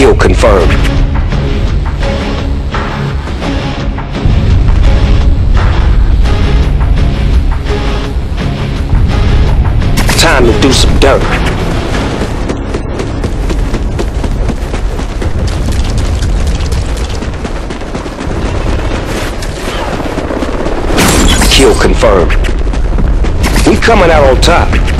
Kill confirmed. Time to do some dirt. Kill confirmed. We coming out on top.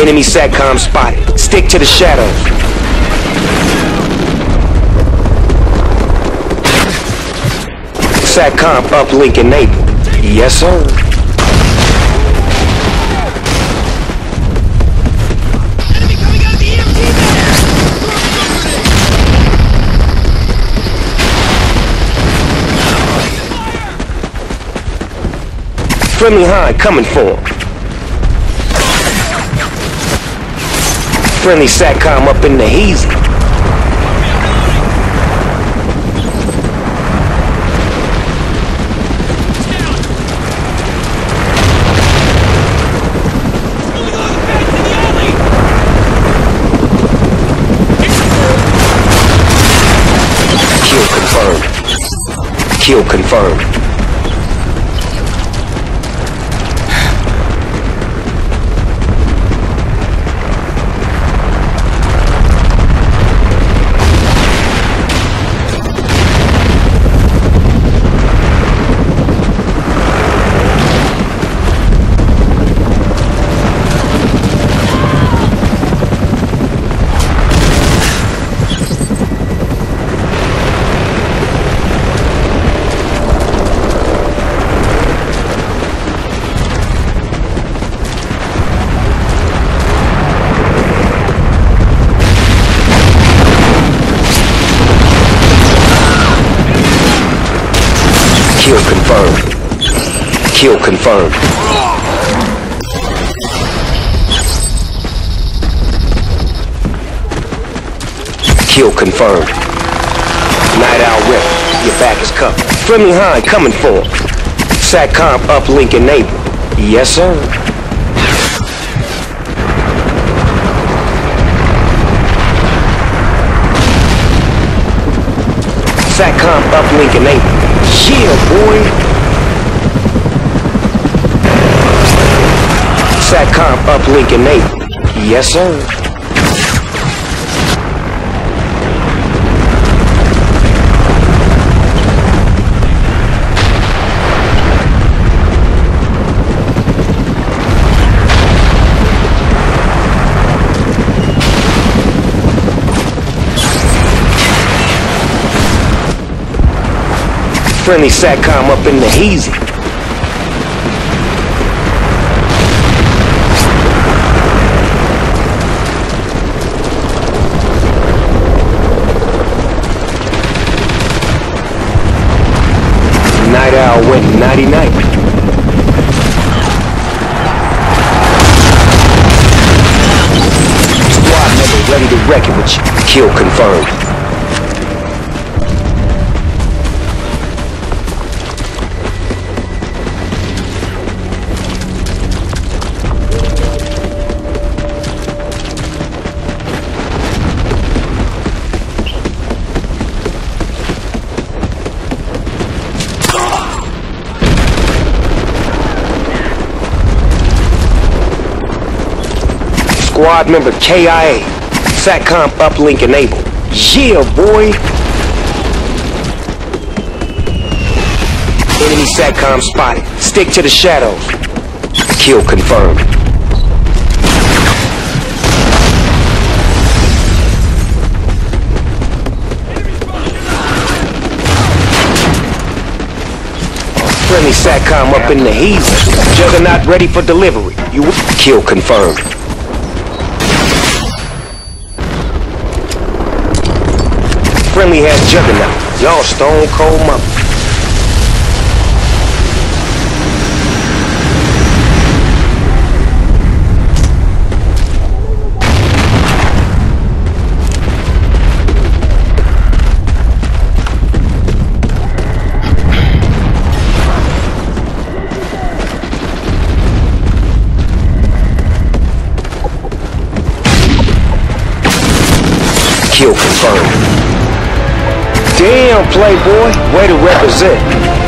Enemy SATCOM spotted. Stick to the shadows. SATCOM uplink enabled. Yes, sir. Enemy coming out of the EMP vent! Friendly Hind coming for him. Friendly SATCOM up in the alley! Kill confirmed. Kill confirmed. Kill confirmed. Kill confirmed. Night Owl Rip, your back is covered. Friendly Hind coming for. SATCOM uplink enabled. Yes, sir. SATCOM uplink enabled. Yeah, boy. SATCOM uplink enabled. Yes, sir. Friendly SATCOM up in the hazy. Owl went nighty night. Squad member ready to wreck it you. Kill confirmed. Squad member KIA. SATCOM uplink enabled. Yeah, boy! Enemy SATCOM spotted. Stick to the shadows. Kill confirmed. Friendly SATCOM up in the heat. Juggernaut ready for delivery. You kill confirmed. Friendly has Juggernaut. Y'all stone cold mother. Kill confirmed. Damn, Playboy. Way to represent.